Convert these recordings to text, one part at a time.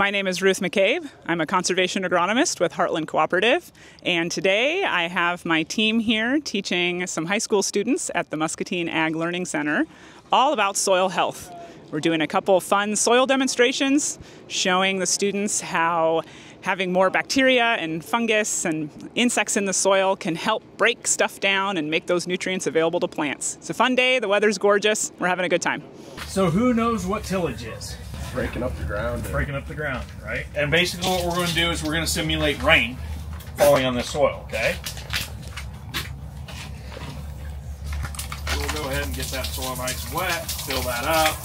My name is Ruth McCabe. I'm a conservation agronomist with Heartland Cooperative, and today I have my team here teaching some high school students at the Muscatine Ag Learning Center all about soil health. We're doing a couple fun soil demonstrations showing the students how having more bacteria and fungus and insects in the soil can help break stuff down and make those nutrients available to plants. It's a fun day, the weather's gorgeous, we're having a good time. So who knows what tillage is? Breaking up the ground. Breaking up the ground, right? And basically what we're going to do is we're going to simulate rain falling on the soil, okay? We'll go ahead and get that soil nice and wet, fill that up.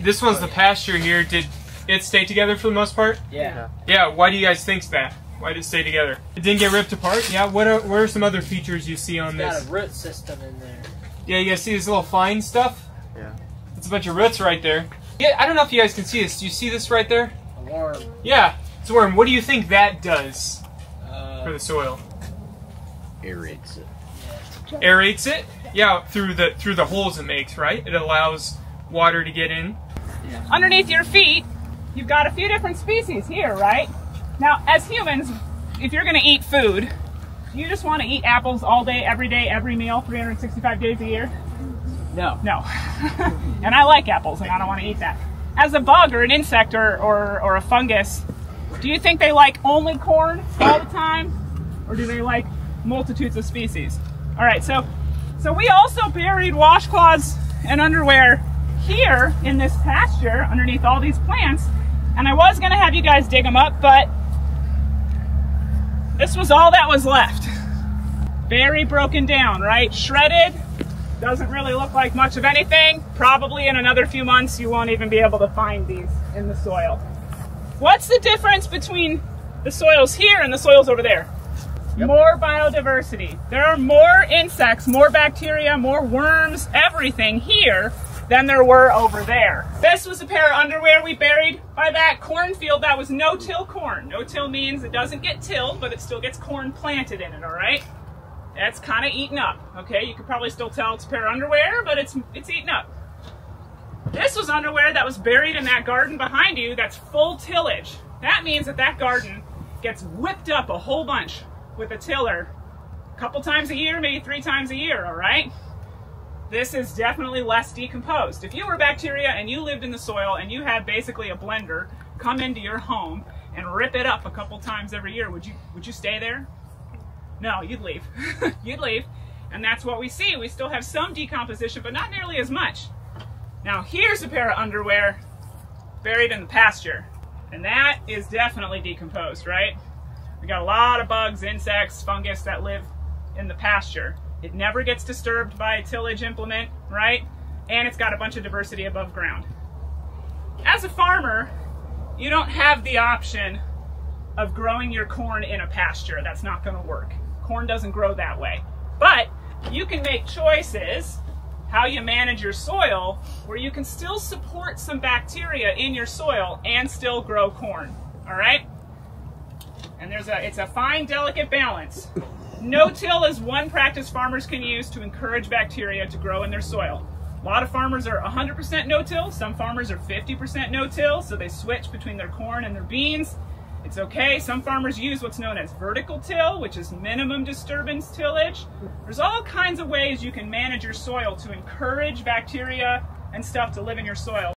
This one's the pasture here. Did it stay together for the most part? Yeah. Yeah, why do you guys think that? Why did it stay together? It didn't get ripped apart? Yeah, what are, what are some other features you see on It's this? got a root system in there. Yeah, you guys see this little fine stuff? Yeah. It's a bunch of roots right there. Yeah, I don't know if you guys can see this. Do you see this right there? A worm. Yeah, it's a worm. What do you think that does Uh, for the soil? Aerates it. Aerates it? Yeah, through the through the holes it makes, right? It allows water to get in. Yeah. Underneath your feet, you've got a few different species here, right? Now, as humans, if you're going to eat food, you just want to eat apples all day, every day, every meal, 365 days a year? No. No. and I like apples and I don't want to eat that. As a bug or an insect or, or, or a fungus, do you think they like only corn all the time? Or do they like multitudes of species? All right, so so we also buried washcloths and underwear here in this pasture underneath all these plants. And I was gonna have you guys dig them up, but this was all that was left. Very broken down, right? Shredded, doesn't really look like much of anything. Probably in another few months, you won't even be able to find these in the soil. What's the difference between the soils here and the soils over there? More biodiversity. There are more insects, more bacteria, more worms, everything here than there were over there. This was a pair of underwear we buried by that cornfield that was no-till corn. No-till means it doesn't get tilled, but it still gets corn planted in it, all right? That's kind of eaten up. Okay, you could probably still tell it's a pair of underwear, but it's it's eaten up. This was underwear that was buried in that garden behind you. That's full tillage. That means that that garden gets whipped up a whole bunch with a tiller, a couple times a year, maybe three times a year. All right. This is definitely less decomposed. If you were bacteria and you lived in the soil and you had basically a blender come into your home and rip it up a couple times every year, would you would you stay there? No, you'd leave. you'd leave. And that's what we see. We still have some decomposition, but not nearly as much. Now, here's a pair of underwear buried in the pasture. And that is definitely decomposed, right? We got a lot of bugs, insects, fungus that live in the pasture. It never gets disturbed by a tillage implement, right? And it's got a bunch of diversity above ground. As a farmer, you don't have the option of growing your corn in a pasture. That's not going to work. Corn doesn't grow that way. But you can make choices how you manage your soil where you can still support some bacteria in your soil and still grow corn. All right? And there's a it's a fine delicate balance. No-till is one practice farmers can use to encourage bacteria to grow in their soil. A lot of farmers are 100% no-till, some farmers are 50% no-till, so they switch between their corn and their beans. It's okay. Some farmers use what's known as vertical till, which is minimum disturbance tillage. There's all kinds of ways you can manage your soil to encourage bacteria and stuff to live in your soil.